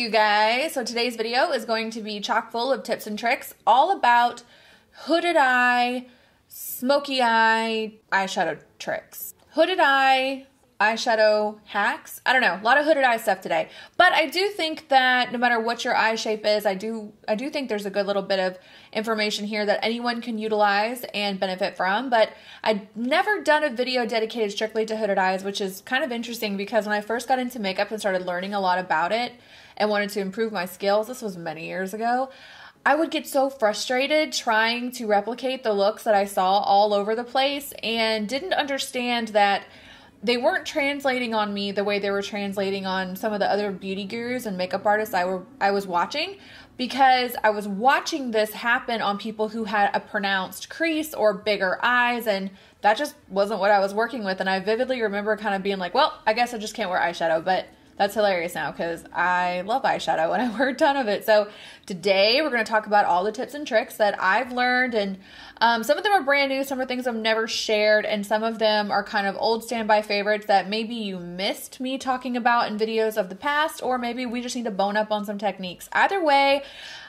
you guys. So today's video is going to be chock full of tips and tricks all about hooded eye, smoky eye, eyeshadow tricks. Hooded eye, eyeshadow hacks. I don't know, a lot of hooded eye stuff today. But I do think that no matter what your eye shape is, I do I do think there's a good little bit of information here that anyone can utilize and benefit from. But I've never done a video dedicated strictly to hooded eyes, which is kind of interesting because when I first got into makeup and started learning a lot about it and wanted to improve my skills, this was many years ago. I would get so frustrated trying to replicate the looks that I saw all over the place and didn't understand that they weren't translating on me the way they were translating on some of the other beauty gurus and makeup artists I were I was watching because I was watching this happen on people who had a pronounced crease or bigger eyes and that just wasn't what I was working with and I vividly remember kind of being like, well, I guess I just can't wear eyeshadow, but that's hilarious now because I love eyeshadow and I wear a ton of it. So today we're going to talk about all the tips and tricks that I've learned and um, some of them are brand new, some are things I've never shared, and some of them are kind of old standby favorites that maybe you missed me talking about in videos of the past, or maybe we just need to bone up on some techniques. Either way,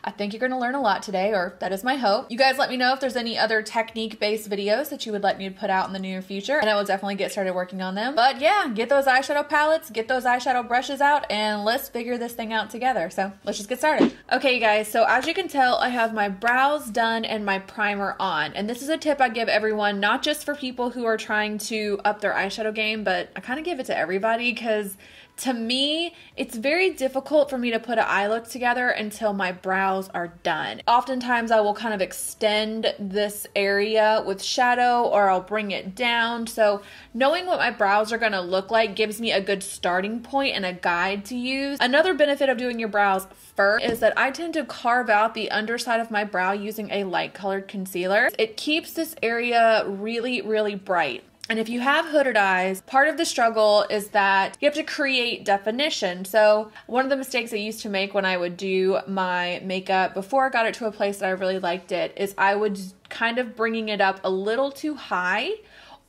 I think you're going to learn a lot today, or that is my hope. You guys let me know if there's any other technique based videos that you would like me to put out in the near future, and I will definitely get started working on them. But yeah, get those eyeshadow palettes, get those eyeshadow brushes out, and let's figure this thing out together. So let's just get started. Okay, guys, so as you can tell, I have my brows done and my primer on. And this is a tip I give everyone, not just for people who are trying to up their eyeshadow game, but I kind of give it to everybody because to me, it's very difficult for me to put an eye look together until my brows are done. Oftentimes, I will kind of extend this area with shadow or I'll bring it down. So, knowing what my brows are going to look like gives me a good starting point and a guide to use. Another benefit of doing your brows first is that I tend to carve out the underside of my brow using a light colored concealer. It keeps this area really, really bright. And if you have hooded eyes, part of the struggle is that you have to create definition. So, one of the mistakes I used to make when I would do my makeup before I got it to a place that I really liked it is I would kind of bringing it up a little too high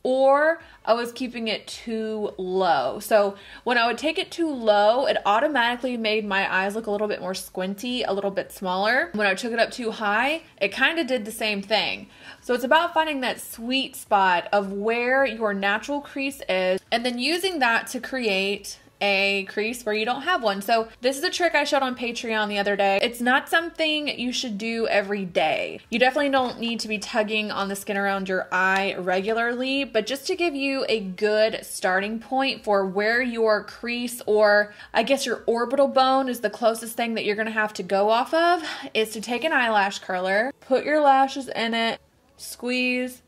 or I was keeping it too low. So when I would take it too low, it automatically made my eyes look a little bit more squinty, a little bit smaller. When I took it up too high, it kind of did the same thing. So it's about finding that sweet spot of where your natural crease is and then using that to create a crease where you don't have one. So this is a trick I showed on Patreon the other day. It's not something you should do every day. You definitely don't need to be tugging on the skin around your eye regularly, but just to give you a good starting point for where your crease or I guess your orbital bone is the closest thing that you're gonna have to go off of is to take an eyelash curler, put your lashes in it, squeeze,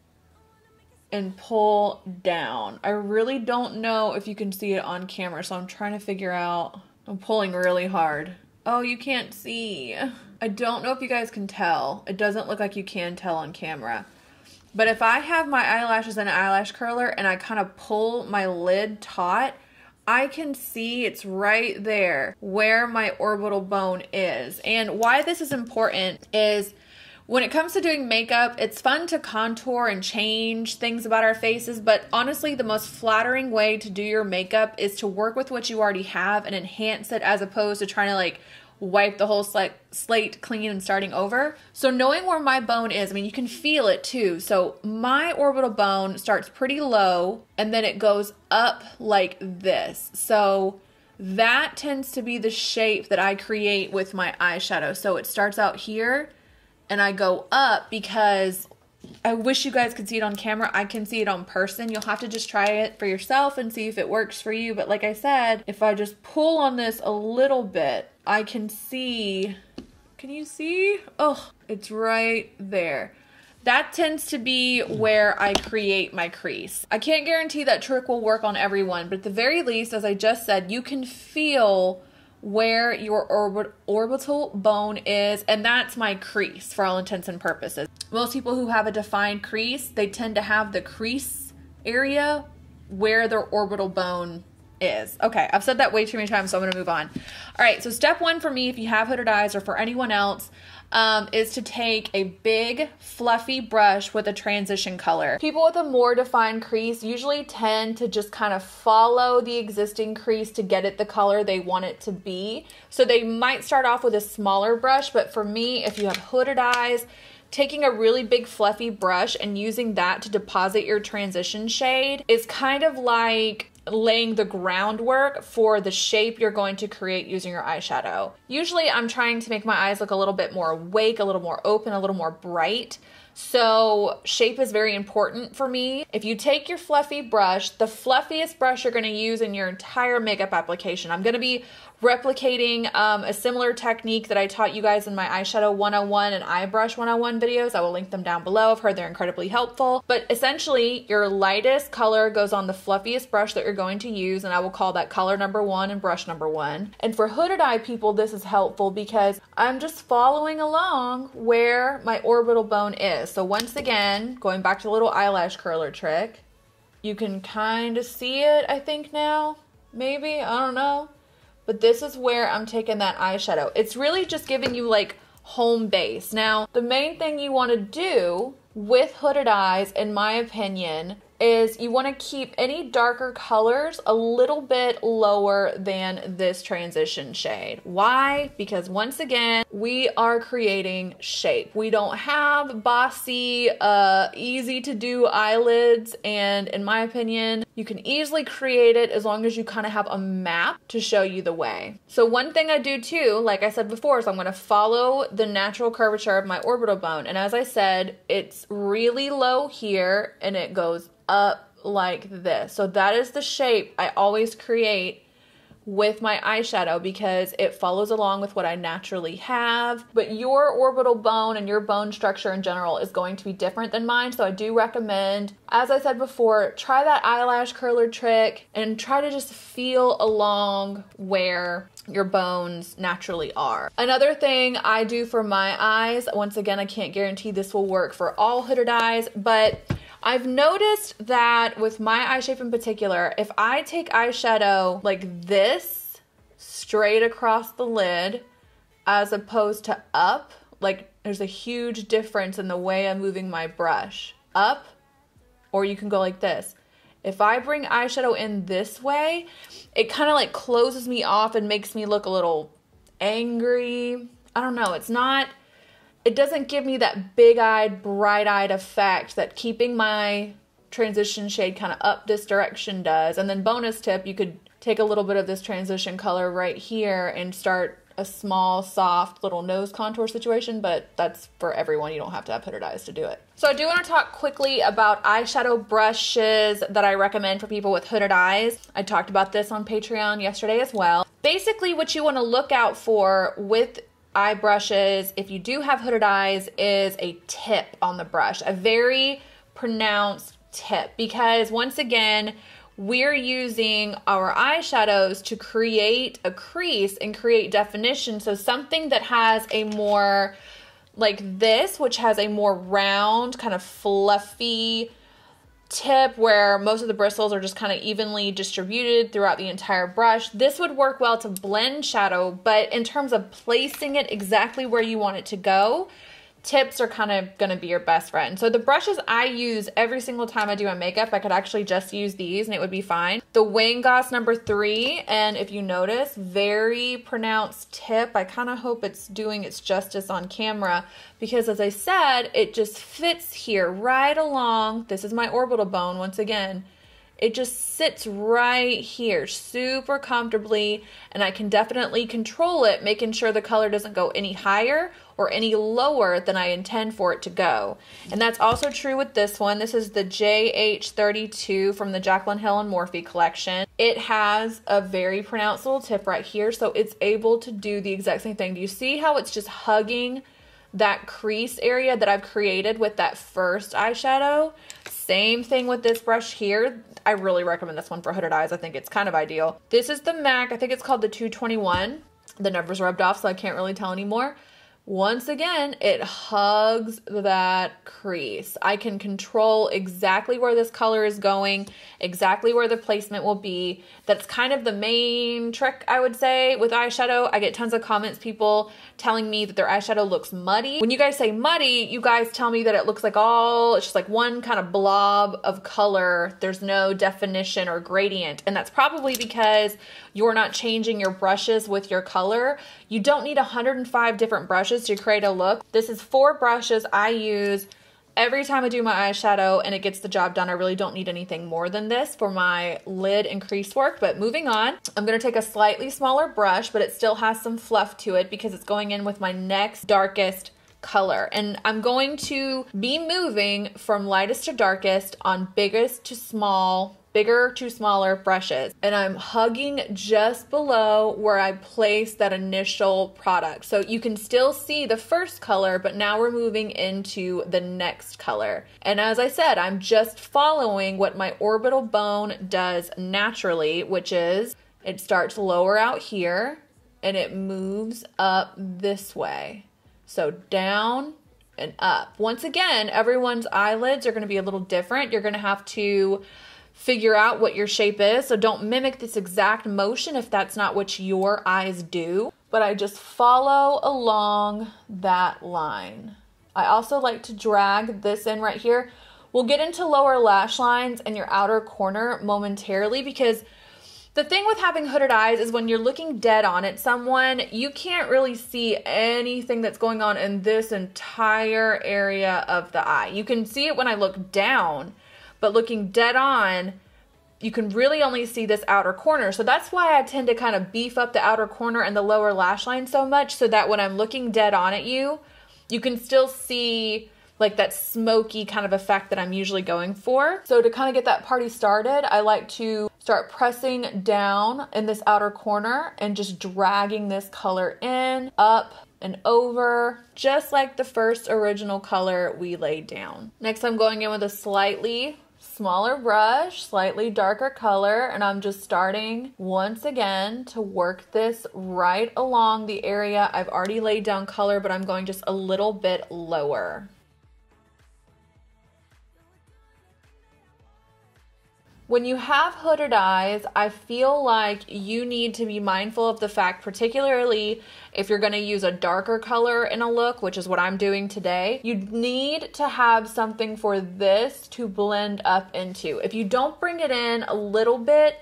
and pull down. I really don't know if you can see it on camera, so I'm trying to figure out. I'm pulling really hard. Oh, you can't see. I don't know if you guys can tell. It doesn't look like you can tell on camera. But if I have my eyelashes in an eyelash curler and I kind of pull my lid taut, I can see it's right there where my orbital bone is. And why this is important is when it comes to doing makeup, it's fun to contour and change things about our faces, but honestly, the most flattering way to do your makeup is to work with what you already have and enhance it as opposed to trying to like wipe the whole slate, clean and starting over. So, knowing where my bone is, I mean, you can feel it too. So, my orbital bone starts pretty low and then it goes up like this. So, that tends to be the shape that I create with my eyeshadow. So, it starts out here and I go up because I wish you guys could see it on camera. I can see it on person. You'll have to just try it for yourself and see if it works for you. But like I said, if I just pull on this a little bit, I can see. Can you see? Oh, it's right there. That tends to be where I create my crease. I can't guarantee that trick will work on everyone, but at the very least, as I just said, you can feel where your orbit orbital bone is, and that's my crease for all intents and purposes. Most people who have a defined crease, they tend to have the crease area where their orbital bone is. Okay, I've said that way too many times, so I'm gonna move on. All right, so step one for me, if you have hooded eyes or for anyone else, um, is to take a big fluffy brush with a transition color. People with a more defined crease usually tend to just kind of follow the existing crease to get it the color they want it to be. So they might start off with a smaller brush, but for me, if you have hooded eyes, taking a really big fluffy brush and using that to deposit your transition shade is kind of like laying the groundwork for the shape you're going to create using your eyeshadow. Usually I'm trying to make my eyes look a little bit more awake, a little more open, a little more bright. So shape is very important for me. If you take your fluffy brush, the fluffiest brush you're gonna use in your entire makeup application, I'm gonna be replicating um, a similar technique that I taught you guys in my eyeshadow 101 and eye brush 101 videos. I will link them down below. I've heard they're incredibly helpful. But essentially, your lightest color goes on the fluffiest brush that you're going to use, and I will call that color number one and brush number one. And for hooded eye people, this is helpful because I'm just following along where my orbital bone is. So once again, going back to the little eyelash curler trick, you can kind of see it, I think now. Maybe, I don't know. But this is where I'm taking that eyeshadow. It's really just giving you like home base. Now, the main thing you want to do with hooded eyes, in my opinion, is you want to keep any darker colors a little bit lower than this transition shade. Why? Because once again, we are creating shape. We don't have bossy, uh, easy to do eyelids, and in my opinion, you can easily create it as long as you kind of have a map to show you the way. So one thing I do too, like I said before, is I'm going to follow the natural curvature of my orbital bone. And as I said, it's really low here and it goes up like this. So that is the shape I always create with my eyeshadow because it follows along with what I naturally have. But your orbital bone and your bone structure in general is going to be different than mine. So I do recommend, as I said before, try that eyelash curler trick and try to just feel along where your bones naturally are. Another thing I do for my eyes, once again, I can't guarantee this will work for all hooded eyes, but I've noticed that with my eye shape in particular, if I take eyeshadow like this straight across the lid as opposed to up, like there's a huge difference in the way I'm moving my brush. Up, or you can go like this. If I bring eyeshadow in this way, it kind of like closes me off and makes me look a little angry. I don't know. It's not it doesn't give me that big-eyed, bright-eyed effect that keeping my transition shade kind of up this direction does. And then bonus tip, you could take a little bit of this transition color right here and start a small, soft little nose contour situation, but that's for everyone. You don't have to have hooded eyes to do it. So I do want to talk quickly about eyeshadow brushes that I recommend for people with hooded eyes. I talked about this on Patreon yesterday as well. Basically, what you want to look out for with eye brushes, if you do have hooded eyes, is a tip on the brush, a very pronounced tip. Because once again, we're using our eyeshadows to create a crease and create definition. So something that has a more like this, which has a more round, kind of fluffy tip where most of the bristles are just kind of evenly distributed throughout the entire brush. This would work well to blend shadow, but in terms of placing it exactly where you want it to go, tips are kind of going to be your best friend. So the brushes I use every single time I do my makeup, I could actually just use these and it would be fine. The Wayne Goss number three, and if you notice, very pronounced tip. I kind of hope it's doing its justice on camera because as I said, it just fits here right along. This is my orbital bone once again it just sits right here super comfortably and I can definitely control it, making sure the color doesn't go any higher or any lower than I intend for it to go. And that's also true with this one. This is the JH32 from the Jaclyn Hill and Morphe collection. It has a very pronounced little tip right here, so it's able to do the exact same thing. Do you see how it's just hugging that crease area that I've created with that first eyeshadow? Same thing with this brush here. I really recommend this one for hooded eyes. I think it's kind of ideal. This is the MAC. I think it's called the 221. The numbers rubbed off, so I can't really tell anymore. Once again, it hugs that crease. I can control exactly where this color is going, exactly where the placement will be. That's kind of the main trick, I would say, with eyeshadow. I get tons of comments, people telling me that their eyeshadow looks muddy. When you guys say muddy, you guys tell me that it looks like all, it's just like one kind of blob of color. There's no definition or gradient. And that's probably because you're not changing your brushes with your color. You don't need 105 different brushes to create a look. This is four brushes I use every time I do my eyeshadow and it gets the job done. I really don't need anything more than this for my lid and crease work. But moving on, I'm going to take a slightly smaller brush, but it still has some fluff to it because it's going in with my next darkest color. And I'm going to be moving from lightest to darkest on biggest to small bigger to smaller brushes. And I'm hugging just below where I placed that initial product. So you can still see the first color, but now we're moving into the next color. And as I said, I'm just following what my orbital bone does naturally, which is it starts lower out here and it moves up this way. So down and up. Once again, everyone's eyelids are going to be a little different. You're going to have to figure out what your shape is. So don't mimic this exact motion if that's not what your eyes do. But I just follow along that line. I also like to drag this in right here. We'll get into lower lash lines and your outer corner momentarily because the thing with having hooded eyes is when you're looking dead on at someone, you can't really see anything that's going on in this entire area of the eye. You can see it when I look down, but looking dead on, you can really only see this outer corner. So that's why I tend to kind of beef up the outer corner and the lower lash line so much so that when I'm looking dead on at you, you can still see like that smoky kind of effect that I'm usually going for. So to kind of get that party started, I like to start pressing down in this outer corner and just dragging this color in, up, and over, just like the first original color we laid down. Next, I'm going in with a slightly smaller brush, slightly darker color, and I'm just starting once again to work this right along the area I've already laid down color, but I'm going just a little bit lower. When you have hooded eyes, I feel like you need to be mindful of the fact, particularly if you're going to use a darker color in a look, which is what I'm doing today, you need to have something for this to blend up into. If you don't bring it in a little bit,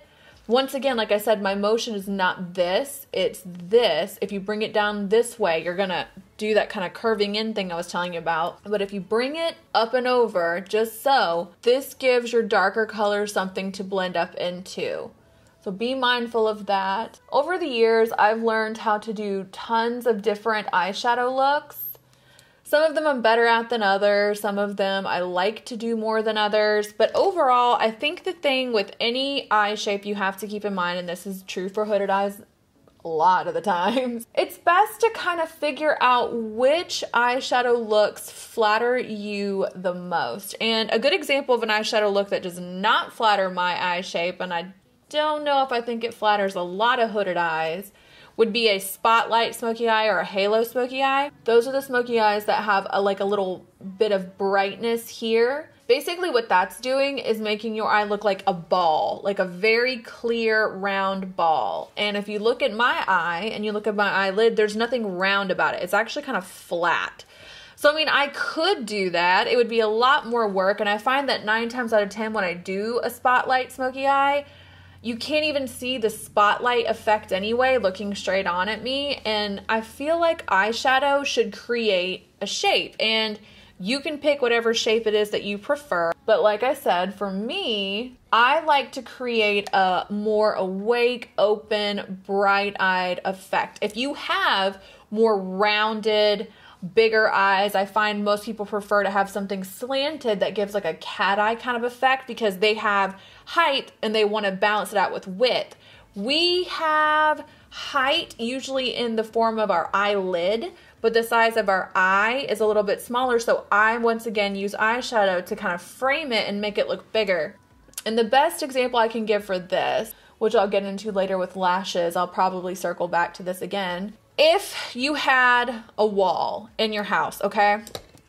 once again, like I said, my motion is not this, it's this. If you bring it down this way, you're gonna do that kind of curving in thing I was telling you about. But if you bring it up and over, just so, this gives your darker color something to blend up into. So be mindful of that. Over the years, I've learned how to do tons of different eyeshadow looks some of them I'm better at than others. Some of them I like to do more than others. But overall, I think the thing with any eye shape you have to keep in mind, and this is true for hooded eyes a lot of the times, it's best to kind of figure out which eyeshadow looks flatter you the most. And a good example of an eyeshadow look that does not flatter my eye shape, and I don't know if I think it flatters a lot of hooded eyes would be a spotlight smoky eye or a halo smoky eye. Those are the smoky eyes that have a, like a little bit of brightness here. Basically what that's doing is making your eye look like a ball, like a very clear round ball. And if you look at my eye and you look at my eyelid, there's nothing round about it. It's actually kind of flat. So, I mean, I could do that. It would be a lot more work. And I find that nine times out of 10, when I do a spotlight smoky eye, you can't even see the spotlight effect anyway looking straight on at me and i feel like eyeshadow should create a shape and you can pick whatever shape it is that you prefer. But like i said for me i like to create a more awake open bright-eyed effect. If you have more rounded bigger eyes. I find most people prefer to have something slanted that gives like a cat eye kind of effect because they have height and they want to balance it out with width. We have height usually in the form of our eyelid, but the size of our eye is a little bit smaller. So I once again use eyeshadow to kind of frame it and make it look bigger. And the best example I can give for this, which I'll get into later with lashes, I'll probably circle back to this again, if you had a wall in your house, okay?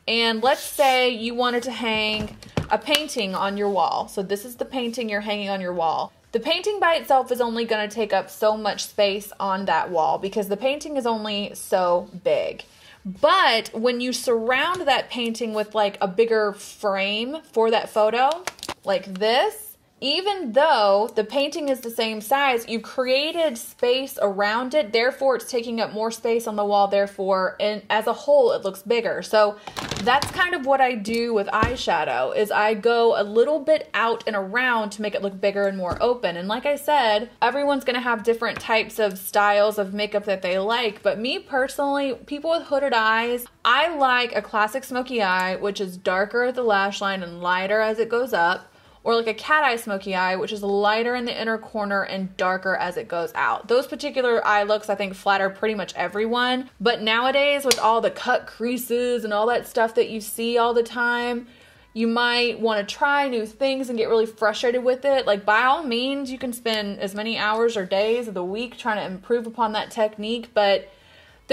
And let's say you wanted to hang a painting on your wall. So this is the painting you're hanging on your wall. The painting by itself is only going to take up so much space on that wall because the painting is only so big. But when you surround that painting with like a bigger frame for that photo, like this, even though the painting is the same size, you created space around it, therefore it's taking up more space on the wall, therefore, and as a whole, it looks bigger. So that's kind of what I do with eyeshadow, is I go a little bit out and around to make it look bigger and more open. And like I said, everyone's gonna have different types of styles of makeup that they like, but me personally, people with hooded eyes, I like a classic smoky eye, which is darker at the lash line and lighter as it goes up or like a cat eye smoky eye, which is lighter in the inner corner and darker as it goes out. Those particular eye looks, I think, flatter pretty much everyone. But nowadays, with all the cut creases and all that stuff that you see all the time, you might want to try new things and get really frustrated with it. Like, by all means, you can spend as many hours or days of the week trying to improve upon that technique, but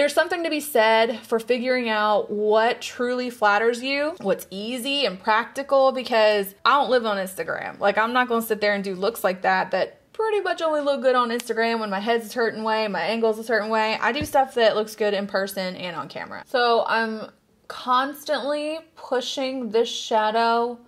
there's something to be said for figuring out what truly flatters you, what's easy and practical, because I don't live on Instagram. Like, I'm not gonna sit there and do looks like that that pretty much only look good on Instagram when my head's a certain way, my angle's a certain way. I do stuff that looks good in person and on camera. So I'm constantly pushing this shadow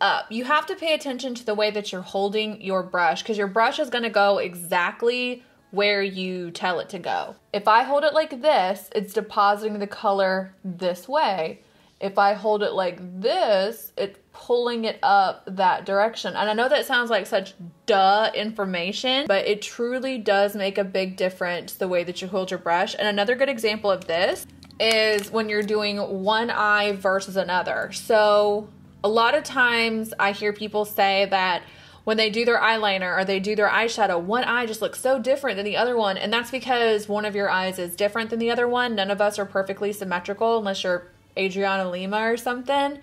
up. You have to pay attention to the way that you're holding your brush because your brush is going to go exactly where you tell it to go. If I hold it like this, it's depositing the color this way. If I hold it like this, it's pulling it up that direction. And I know that sounds like such duh information, but it truly does make a big difference the way that you hold your brush. And another good example of this is when you're doing one eye versus another. So a lot of times I hear people say that when they do their eyeliner or they do their eyeshadow, one eye just looks so different than the other one. And that's because one of your eyes is different than the other one. None of us are perfectly symmetrical unless you're Adriana Lima or something.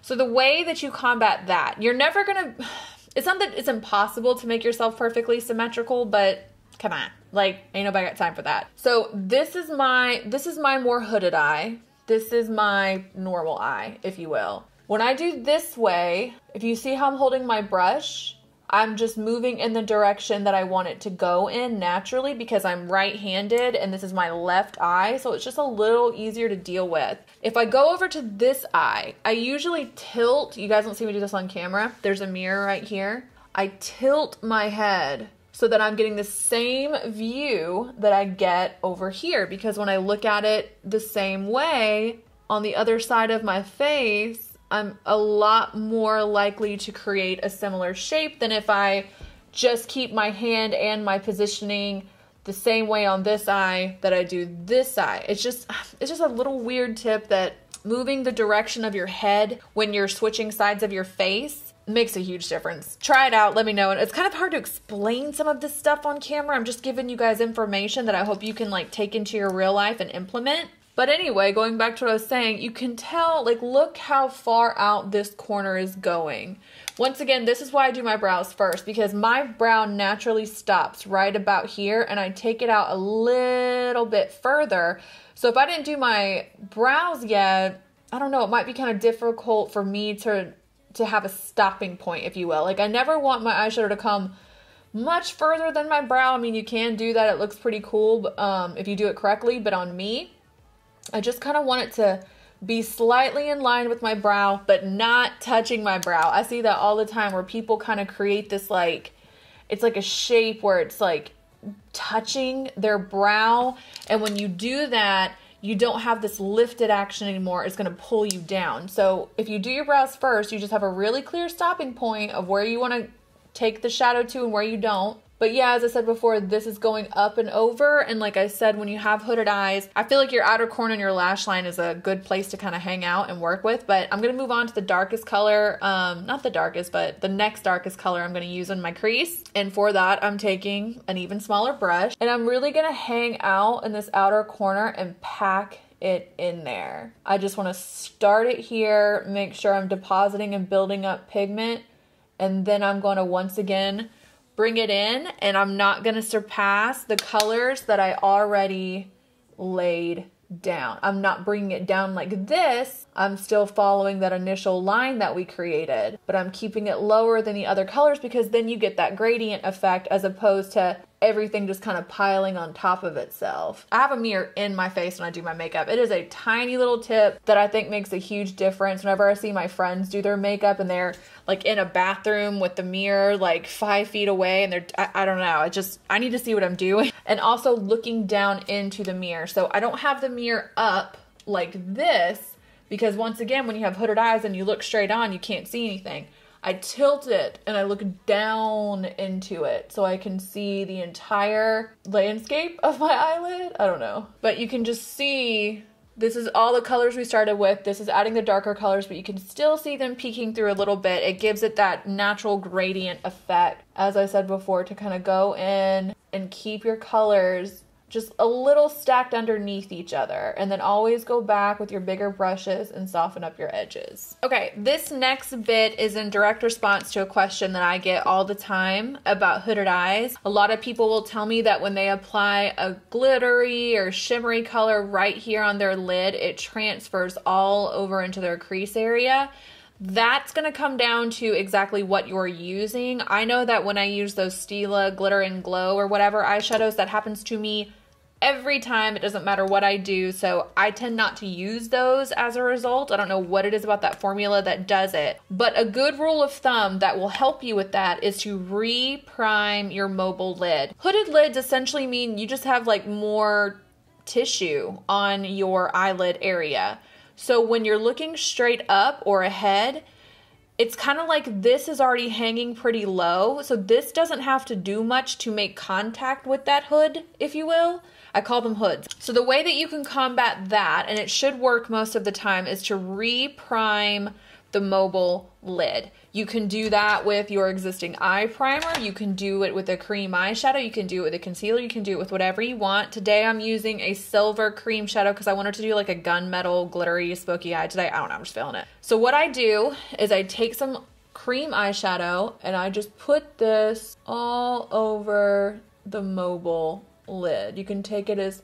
So the way that you combat that, you're never gonna, it's not that it's impossible to make yourself perfectly symmetrical, but come on, like ain't nobody got time for that. So this is my, this is my more hooded eye. This is my normal eye, if you will. When I do this way, if you see how I'm holding my brush, I'm just moving in the direction that I want it to go in naturally because I'm right handed and this is my left eye. So it's just a little easier to deal with. If I go over to this eye, I usually tilt. You guys don't see me do this on camera. There's a mirror right here. I tilt my head so that I'm getting the same view that I get over here because when I look at it the same way on the other side of my face, I'm a lot more likely to create a similar shape than if I just keep my hand and my positioning the same way on this eye that I do this eye. It's just it's just a little weird tip that moving the direction of your head when you're switching sides of your face makes a huge difference. Try it out, let me know. And it's kind of hard to explain some of this stuff on camera. I'm just giving you guys information that I hope you can like take into your real life and implement. But anyway, going back to what I was saying, you can tell, like, look how far out this corner is going. Once again, this is why I do my brows first because my brow naturally stops right about here and I take it out a little bit further. So if I didn't do my brows yet, I don't know, it might be kind of difficult for me to to have a stopping point, if you will. Like I never want my eyeshadow to come much further than my brow. I mean, you can do that. It looks pretty cool um, if you do it correctly, but on me, I just kind of want it to be slightly in line with my brow, but not touching my brow. I see that all the time where people kind of create this like, it's like a shape where it's like touching their brow. And when you do that, you don't have this lifted action anymore. It's going to pull you down. So if you do your brows first, you just have a really clear stopping point of where you want to take the shadow to and where you don't. But yeah, as I said before, this is going up and over. And like I said, when you have hooded eyes, I feel like your outer corner and your lash line is a good place to kind of hang out and work with. But I'm going to move on to the darkest color. Um, not the darkest, but the next darkest color I'm going to use in my crease. And for that, I'm taking an even smaller brush. And I'm really going to hang out in this outer corner and pack it in there. I just want to start it here, make sure I'm depositing and building up pigment. And then I'm going to once again bring it in and I'm not going to surpass the colors that I already laid down. I'm not bringing it down like this. I'm still following that initial line that we created, but I'm keeping it lower than the other colors because then you get that gradient effect as opposed to everything just kind of piling on top of itself. I have a mirror in my face when I do my makeup. It is a tiny little tip that I think makes a huge difference whenever I see my friends do their makeup and they're like in a bathroom with the mirror like five feet away and they're, I, I don't know, I just, I need to see what I'm doing. And also looking down into the mirror. So I don't have the mirror up like this because once again, when you have hooded eyes and you look straight on, you can't see anything. I tilt it and I look down into it so I can see the entire landscape of my eyelid. I don't know. But you can just see this is all the colors we started with. This is adding the darker colors, but you can still see them peeking through a little bit. It gives it that natural gradient effect, as I said before, to kind of go in and keep your colors just a little stacked underneath each other and then always go back with your bigger brushes and soften up your edges. Okay, this next bit is in direct response to a question that I get all the time about hooded eyes. A lot of people will tell me that when they apply a glittery or shimmery color right here on their lid, it transfers all over into their crease area that's going to come down to exactly what you're using. I know that when I use those Stila Glitter and Glow or whatever eyeshadows, that happens to me every time. It doesn't matter what I do. So I tend not to use those as a result. I don't know what it is about that formula that does it. But a good rule of thumb that will help you with that is to re-prime your mobile lid. Hooded lids essentially mean you just have like more tissue on your eyelid area. So when you're looking straight up or ahead, it's kind of like this is already hanging pretty low. So this doesn't have to do much to make contact with that hood, if you will. I call them hoods. So the way that you can combat that, and it should work most of the time, is to re-prime the mobile lid. You can do that with your existing eye primer. You can do it with a cream eyeshadow. You can do it with a concealer. You can do it with whatever you want. Today I'm using a silver cream shadow because I wanted to do like a gunmetal glittery smoky eye today. I don't know, I'm just feeling it. So what I do is I take some cream eyeshadow and I just put this all over the mobile lid. You can take it as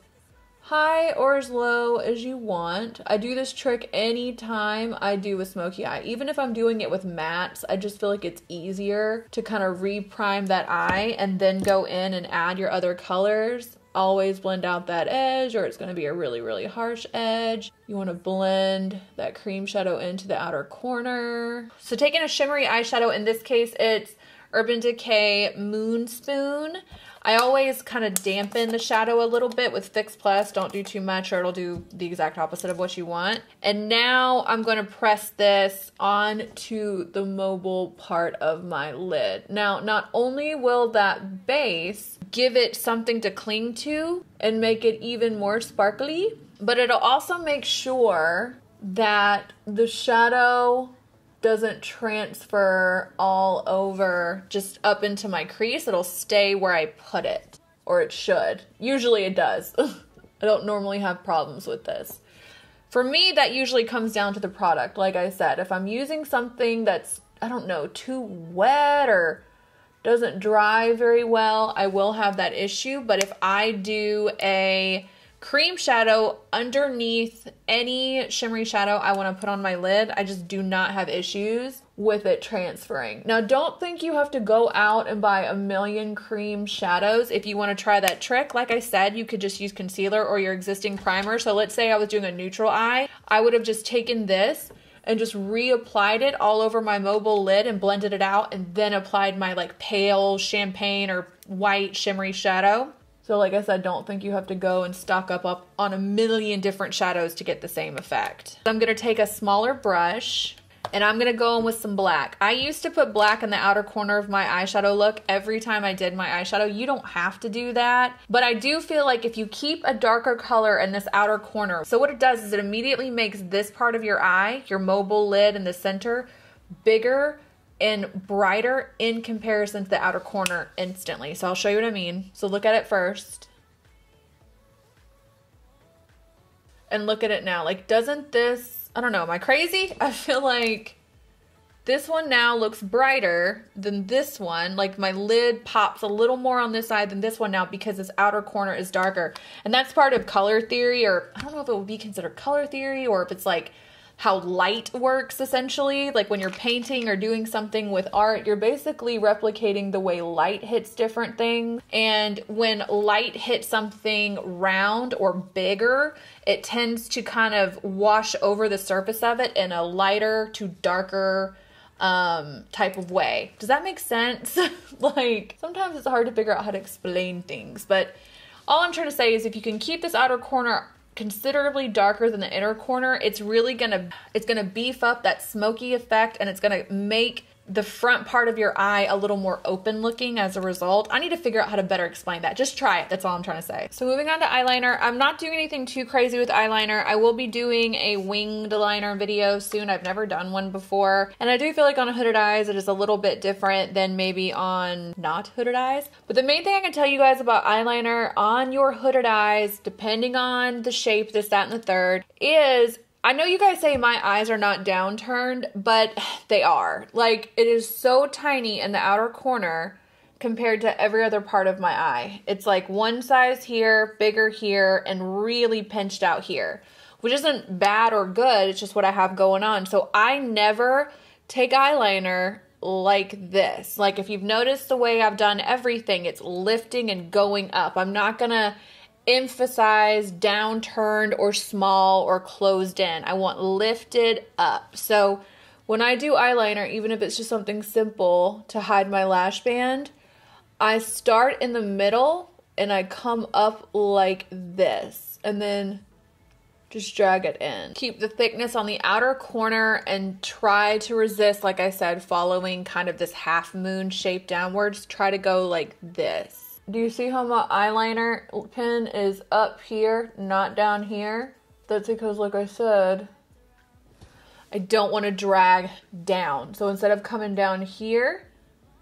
high or as low as you want. I do this trick anytime I do a smoky eye. Even if I'm doing it with mattes, I just feel like it's easier to kind of re-prime that eye and then go in and add your other colors. Always blend out that edge or it's going to be a really, really harsh edge. You want to blend that cream shadow into the outer corner. So taking a shimmery eyeshadow, in this case it's Urban Decay Moon Spoon. I always kind of dampen the shadow a little bit with Fix Plus. Don't do too much or it'll do the exact opposite of what you want. And now I'm going to press this on to the mobile part of my lid. Now, not only will that base give it something to cling to and make it even more sparkly, but it'll also make sure that the shadow doesn't transfer all over just up into my crease. It'll stay where I put it, or it should. Usually it does. I don't normally have problems with this. For me, that usually comes down to the product. Like I said, if I'm using something that's, I don't know, too wet or doesn't dry very well, I will have that issue. But if I do a cream shadow underneath any shimmery shadow I want to put on my lid. I just do not have issues with it transferring. Now, don't think you have to go out and buy a million cream shadows if you want to try that trick. Like I said, you could just use concealer or your existing primer. So let's say I was doing a neutral eye, I would have just taken this and just reapplied it all over my mobile lid and blended it out and then applied my like pale champagne or white shimmery shadow. So like I said, don't think you have to go and stock up, up on a million different shadows to get the same effect. I'm gonna take a smaller brush and I'm gonna go in with some black. I used to put black in the outer corner of my eyeshadow look every time I did my eyeshadow. You don't have to do that, but I do feel like if you keep a darker color in this outer corner, so what it does is it immediately makes this part of your eye, your mobile lid in the center, bigger and brighter in comparison to the outer corner instantly. So I'll show you what I mean. So look at it first. And look at it now. Like, doesn't this, I don't know, am I crazy? I feel like This one now looks brighter than this one. Like my lid pops a little more on this side than this one now because this outer corner is darker. And that's part of color theory, or I don't know if it would be considered color theory or if it's like how light works essentially. Like when you're painting or doing something with art, you're basically replicating the way light hits different things. And when light hits something round or bigger, it tends to kind of wash over the surface of it in a lighter to darker um type of way. Does that make sense? like sometimes it's hard to figure out how to explain things, but all I'm trying to say is if you can keep this outer corner considerably darker than the inner corner, it's really gonna it's gonna beef up that smoky effect and it's gonna make the front part of your eye a little more open looking as a result. I need to figure out how to better explain that. Just try it. That's all I'm trying to say. So moving on to eyeliner. I'm not doing anything too crazy with eyeliner. I will be doing a winged liner video soon. I've never done one before. And I do feel like on hooded eyes it is a little bit different than maybe on not hooded eyes. But the main thing I can tell you guys about eyeliner on your hooded eyes, depending on the shape, this, that, and the third, is I know you guys say my eyes are not downturned, but they are. Like, it is so tiny in the outer corner compared to every other part of my eye. It's like one size here, bigger here, and really pinched out here, which isn't bad or good. It's just what I have going on. So I never take eyeliner like this. Like, if you've noticed the way I've done everything, it's lifting and going up. I'm not gonna emphasize downturned or small or closed in. I want lifted up. So when I do eyeliner, even if it's just something simple to hide my lash band, I start in the middle and I come up like this and then just drag it in. Keep the thickness on the outer corner and try to resist, like I said, following kind of this half moon shape downwards. Try to go like this. Do you see how my eyeliner pin is up here, not down here? That's because, like I said, I don't want to drag down. So instead of coming down here,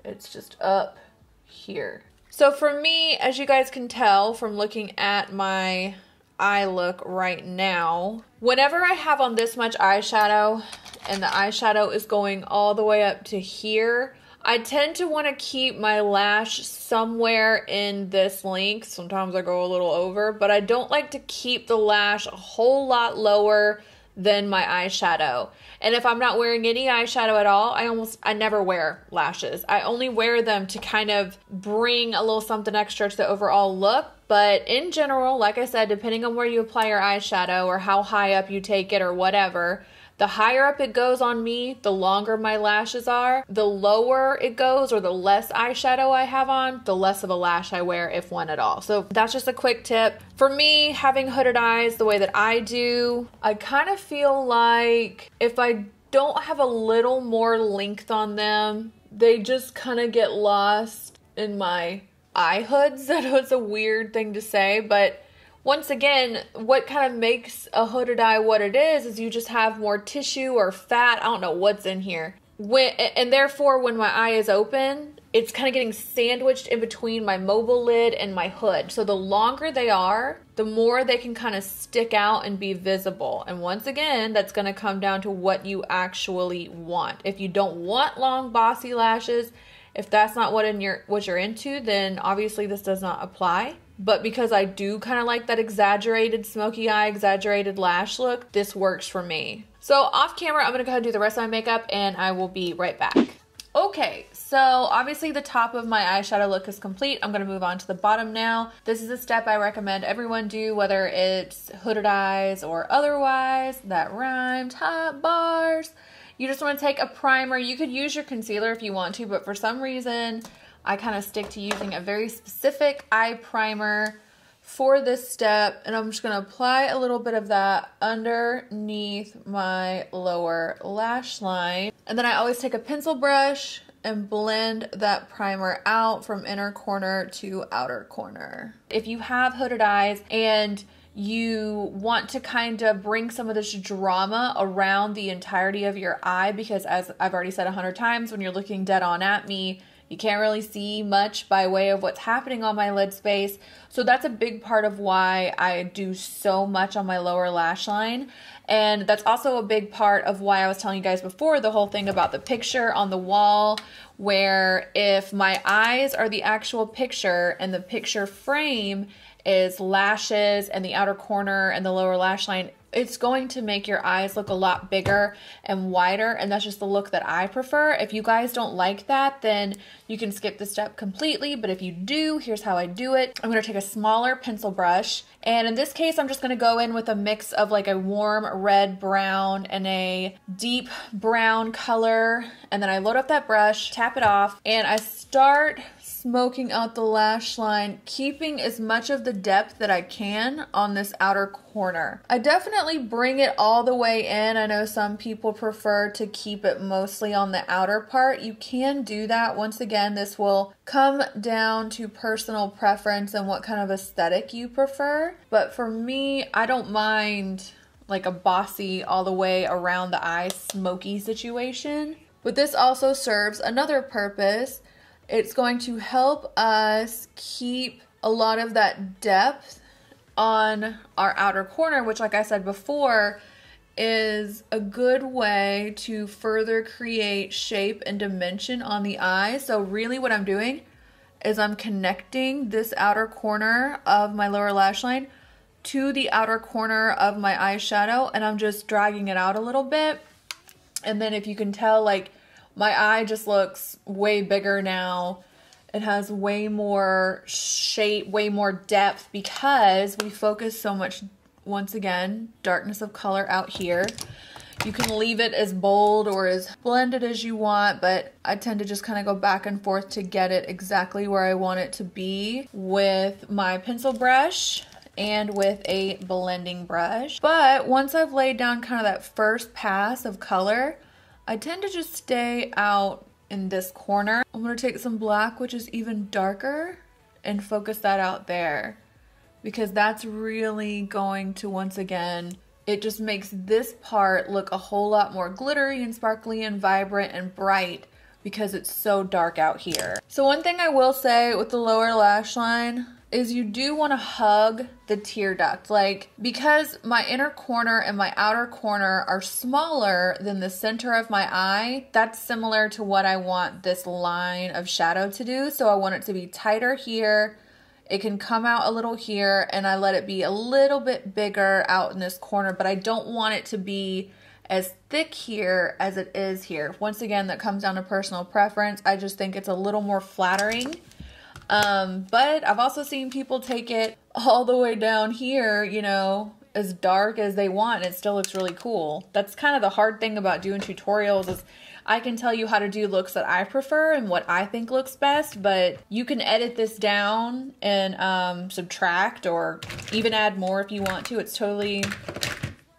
it's just up here. So for me, as you guys can tell from looking at my eye look right now, whenever I have on this much eyeshadow and the eyeshadow is going all the way up to here, I tend to want to keep my lash somewhere in this length. Sometimes I go a little over, but I don't like to keep the lash a whole lot lower than my eyeshadow. And if I'm not wearing any eyeshadow at all, I almost I never wear lashes. I only wear them to kind of bring a little something extra to the overall look. But in general, like I said, depending on where you apply your eyeshadow or how high up you take it or whatever, the higher up it goes on me, the longer my lashes are. The lower it goes or the less eyeshadow I have on, the less of a lash I wear, if one at all. So that's just a quick tip. For me, having hooded eyes the way that I do, I kind of feel like if I don't have a little more length on them, they just kind of get lost in my eye hoods. Know it's a weird thing to say, but once again, what kind of makes a hooded eye what it is is you just have more tissue or fat. I don't know what's in here. When, and therefore, when my eye is open, it's kind of getting sandwiched in between my mobile lid and my hood. So the longer they are, the more they can kind of stick out and be visible. And once again, that's going to come down to what you actually want. If you don't want long bossy lashes, if that's not what in your what you're into, then obviously this does not apply. But because I do kind of like that exaggerated smoky eye, exaggerated lash look, this works for me. So off camera, I'm gonna go ahead and do the rest of my makeup and I will be right back. Okay, so obviously the top of my eyeshadow look is complete. I'm gonna move on to the bottom now. This is a step I recommend everyone do, whether it's hooded eyes or otherwise. That rhymed, hot bars. You just wanna take a primer. You could use your concealer if you want to, but for some reason, I kind of stick to using a very specific eye primer for this step and I'm just going to apply a little bit of that underneath my lower lash line. And then I always take a pencil brush and blend that primer out from inner corner to outer corner. If you have hooded eyes and you want to kind of bring some of this drama around the entirety of your eye because as I've already said a hundred times when you're looking dead on at me You can't really see much by way of what's happening on my lid space. So that's a big part of why I do so much on my lower lash line. And that's also a big part of why I was telling you guys before the whole thing about the picture on the wall, where if my eyes are the actual picture and the picture frame is lashes and the outer corner and the lower lash line, it's going to make your eyes look a lot bigger and wider and that's just the look that I prefer. If you guys don't like that, then you can skip the step completely, but if you do, here's how I do it. I'm going to take a smaller pencil brush and in this case, I'm just going to go in with a mix of like a warm red brown and a deep brown color and then I load up that brush, tap it off, and I start smoking out the lash line, keeping as much of the depth that I can on this outer corner. I definitely bring it all the way in. I know some people prefer to keep it mostly on the outer part. You can do that. Once again, this will come down to personal preference and what kind of aesthetic you prefer. But for me, I don't mind like a bossy all the way around the eye smoky situation. But this also serves another purpose it's going to help us keep a lot of that depth on our outer corner, which, like I said before, is a good way to further create shape and dimension on the eye. So, really, what I'm doing is I'm connecting this outer corner of my lower lash line to the outer corner of my eyeshadow and I'm just dragging it out a little bit. And then, if you can tell, like, my eye just looks way bigger now. It has way more shape, way more depth because we focus so much, once again, darkness of color out here. You can leave it as bold or as blended as you want, but I tend to just kind of go back and forth to get it exactly where I want it to be with my pencil brush and with a blending brush. But once I've laid down kind of that first pass of color, I tend to just stay out in this corner. I'm to take some black, which is even darker, and focus that out there because that's really going to, once again, it just makes this part look a whole lot more glittery and sparkly and vibrant and bright because it's so dark out here. So one thing I will say with the lower lash line is you do want to hug the tear duct. Like, because my inner corner and my outer corner are smaller than the center of my eye, that's similar to what I want this line of shadow to do. So I want it to be tighter here. It can come out a little here and I let it be a little bit bigger out in this corner, but I don't want it to be as thick here as it is here. Once again, that comes down to personal preference. I just think it's a little more flattering um, but I've also seen people take it all the way down here, you know, as dark as they want and it still looks really cool. That's kind of the hard thing about doing tutorials is I can tell you how to do looks that I prefer and what I think looks best, but you can edit this down and um, subtract or even add more if you want to. It's totally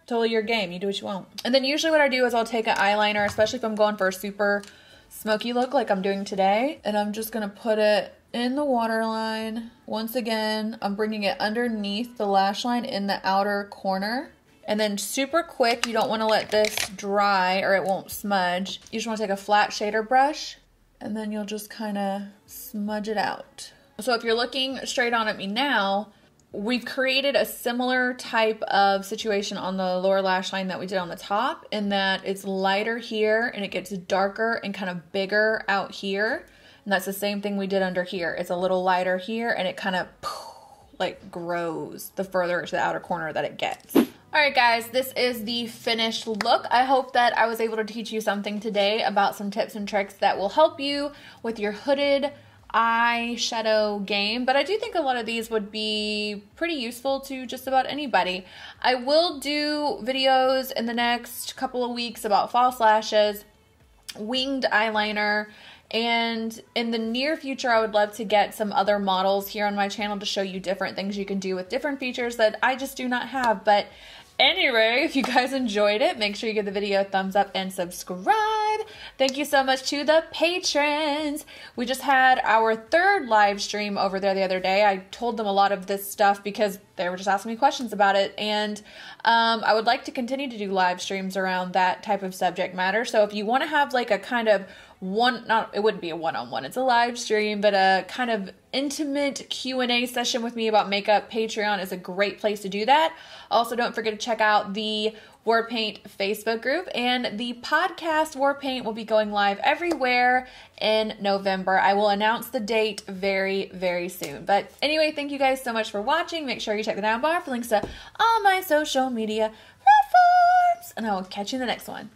totally your game. You do what you want. And then usually what I do is I'll take an eyeliner, especially if I'm going for a super smoky look like I'm doing today, and I'm just going to put it in the waterline. Once again, I'm bringing it underneath the lash line in the outer corner. And then super quick, you don't want to let this dry or it won't smudge. You just want to take a flat shader brush and then you'll just kind of smudge it out. So if you're looking straight on at me now, we've created a similar type of situation on the lower lash line that we did on the top in that it's lighter here and it gets darker and kind of bigger out here. And that's the same thing we did under here. It's a little lighter here and it kind of like grows the further to the outer corner that it gets. All right, guys, this is the finished look. I hope that I was able to teach you something today about some tips and tricks that will help you with your hooded eyeshadow game, but I do think a lot of these would be pretty useful to just about anybody. I will do videos in the next couple of weeks about false lashes, winged eyeliner, and in the near future, I would love to get some other models here on my channel to show you different things you can do with different features that I just do not have. But anyway, if you guys enjoyed it, make sure you give the video a thumbs up and subscribe. Thank you so much to the patrons. We just had our third live stream over there the other day. I told them a lot of this stuff because they were just asking me questions about it. And um, I would like to continue to do live streams around that type of subject matter. So if you want to have like a kind of one not it wouldn't be a one-on-one. It's a live stream but a kind of intimate q&a session with me about makeup. Patreon is a great place to do that. Also don't forget to check out the war paint facebook group and the podcast war paint will be going live everywhere in november. I will announce the date very very soon. But anyway thank you guys so much for watching. Make sure you check the down bar for links to all my social media platforms and i will catch you in the next one